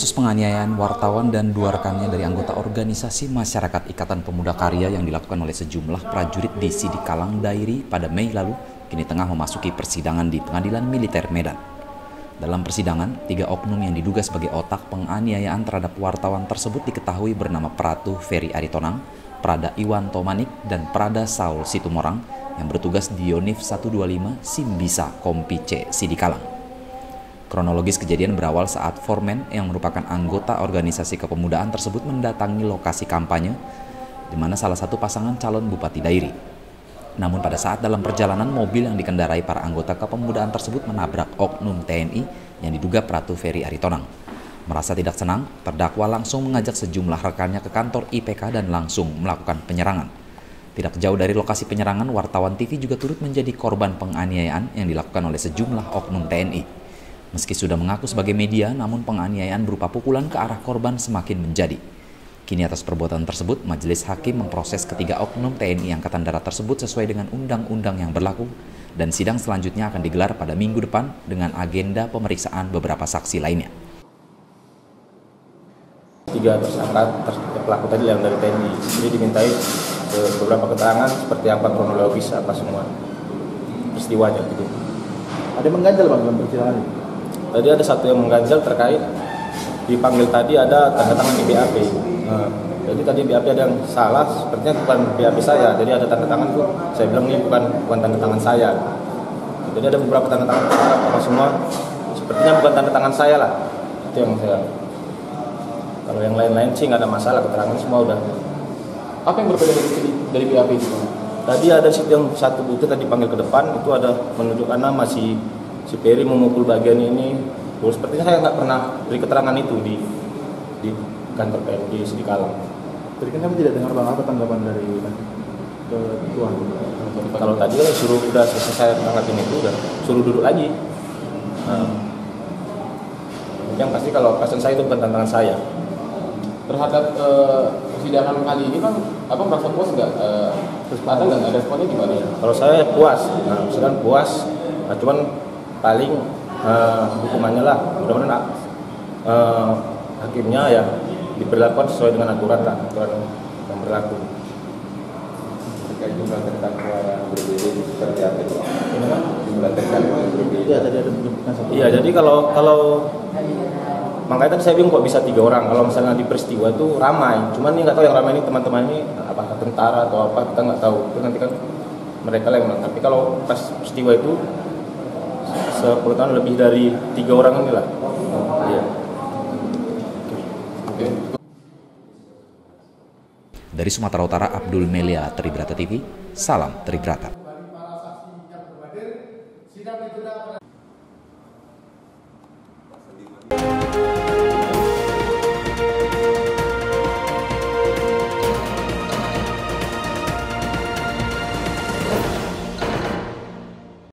Kasus penganiayaan wartawan dan dua rekannya dari anggota organisasi masyarakat Ikatan Pemuda Karya yang dilakukan oleh sejumlah prajurit di Sidikalang Dairi pada Mei lalu kini tengah memasuki persidangan di Pengadilan Militer Medan. Dalam persidangan, tiga oknum yang diduga sebagai otak penganiayaan terhadap wartawan tersebut diketahui bernama Pratu Ferry Aritonang, Prada Iwan Tomanik, dan Prada Saul Situmorang yang bertugas di Yonif 125 Simbisa Kompice Sidikalang. Kronologis kejadian berawal saat Formen yang merupakan anggota organisasi kepemudaan tersebut mendatangi lokasi kampanye di mana salah satu pasangan calon Bupati Dairi. Namun pada saat dalam perjalanan mobil yang dikendarai para anggota kepemudaan tersebut menabrak oknum TNI yang diduga Pratu Ferry Aritonang. Merasa tidak senang, terdakwa langsung mengajak sejumlah rekannya ke kantor IPK dan langsung melakukan penyerangan. Tidak jauh dari lokasi penyerangan, wartawan TV juga turut menjadi korban penganiayaan yang dilakukan oleh sejumlah oknum TNI. Meski sudah mengaku sebagai media, namun penganiayaan berupa pukulan ke arah korban semakin menjadi. Kini atas perbuatan tersebut, majelis hakim memproses ketiga oknum TNI Angkatan Darat tersebut sesuai dengan undang-undang yang berlaku dan sidang selanjutnya akan digelar pada minggu depan dengan agenda pemeriksaan beberapa saksi lainnya. Tiga tersangka pelaku tadi yang dari TNI, jadi dimintai beberapa keterangan seperti apa kronologis apa semua peristiwanya gitu. Ada mengganjal bang dalam persidangan ini? Tadi ada satu yang mengganjal terkait dipanggil tadi ada tanda tangan di BAP. Nah, jadi tadi BAP ada yang salah, sepertinya bukan BAP saya. Jadi ada tanda tangan itu, saya bilang ini bukan bukan tanda tangan saya. Jadi ada beberapa tanda tangan apa semua, sepertinya bukan tanda tangan saya lah. Itu yang saya. Kalau yang lain-lain sih nggak ada masalah, keterangan semua udah. Apa yang berbeda dari, dari BAP itu? Tadi ada yang satu itu tadi panggil ke depan, itu ada menunjukkan nama si si Peri memukul bagian ini Terus sepertinya saya nggak pernah beri keterangan itu di di kantor PMD di Kalang. Tadi kan kami tidak dengar bang apa tanggapan dari ke tuan. Kalau tadi kan suruh udah selesai saya tanggapin itu udah suruh duduk lagi. Nah, yang pasti kalau pasien saya itu bukan tantangan saya. Terhadap uh, persidangan kali ini kan apa merasa puas nggak? Uh, ada nggak ada responnya gimana? Kalau saya puas, nah, misalkan puas, nah, cuman paling uh, hukumannya lah mudah-mudahan uh, hakimnya ya diperlakukan sesuai dengan aturan lah aturan yang berlaku. Terkait jumlah terdakwa yang berbeda seperti apa itu? Ini kan? Jumlah terdakwa yang berbeda. Iya tadi ada menyebutkan satu iya jadi kalau kalau makanya tadi saya bingung kok bisa tiga orang. Kalau misalnya di peristiwa itu ramai. Cuman ini nggak tahu yang ramai ini teman-teman ini apakah tentara atau apa kita nggak tahu. Itu nanti kan mereka lah yang tapi kalau pas peristiwa itu sepengetahuan lebih dari tiga orang ini lah. Iya. Dari Sumatera Utara, Abdul Melia, Tribrata TV, salam Tribrata.